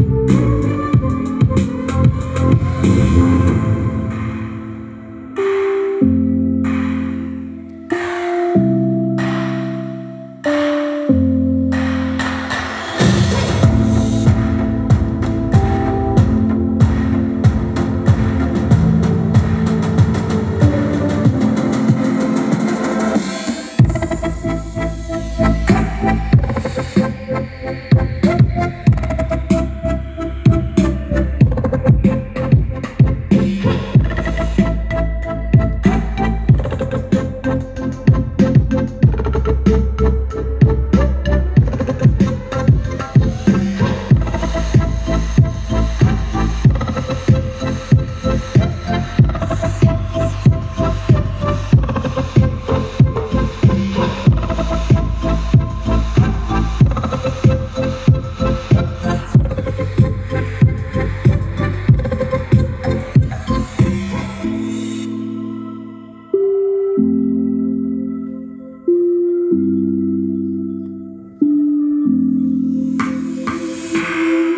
you.